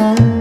Müzik